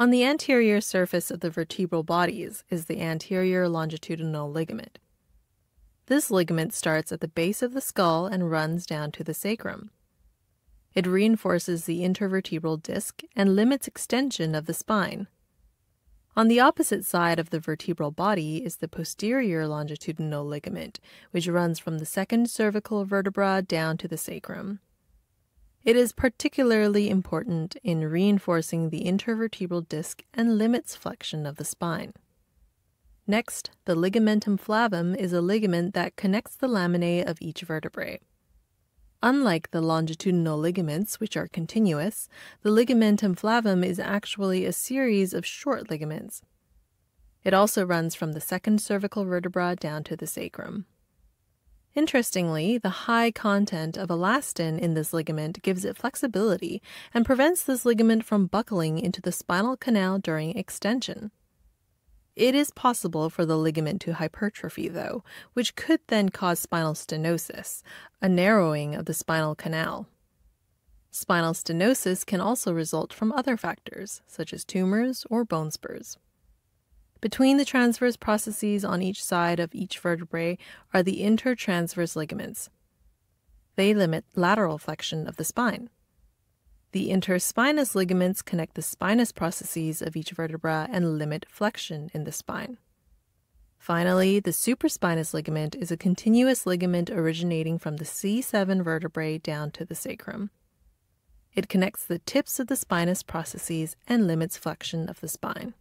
On the anterior surface of the vertebral bodies is the anterior longitudinal ligament. This ligament starts at the base of the skull and runs down to the sacrum. It reinforces the intervertebral disc and limits extension of the spine. On the opposite side of the vertebral body is the posterior longitudinal ligament, which runs from the second cervical vertebra down to the sacrum. It is particularly important in reinforcing the intervertebral disc and limits flexion of the spine. Next, the ligamentum flavum is a ligament that connects the laminae of each vertebrae. Unlike the longitudinal ligaments, which are continuous, the ligamentum flavum is actually a series of short ligaments. It also runs from the second cervical vertebra down to the sacrum. Interestingly, the high content of elastin in this ligament gives it flexibility and prevents this ligament from buckling into the spinal canal during extension. It is possible for the ligament to hypertrophy, though, which could then cause spinal stenosis, a narrowing of the spinal canal. Spinal stenosis can also result from other factors, such as tumors or bone spurs. Between the transverse processes on each side of each vertebrae are the intertransverse ligaments. They limit lateral flexion of the spine. The interspinous ligaments connect the spinous processes of each vertebra and limit flexion in the spine. Finally, the supraspinous ligament is a continuous ligament originating from the C7 vertebrae down to the sacrum. It connects the tips of the spinous processes and limits flexion of the spine.